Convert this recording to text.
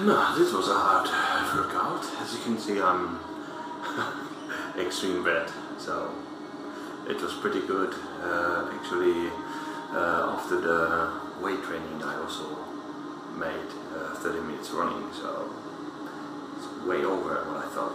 No, this was a hard uh, workout. As you can see, I'm extreme red, so it was pretty good. Uh, actually, uh, after the weight training, I also made uh, 30 minutes running, so it's way over what I thought.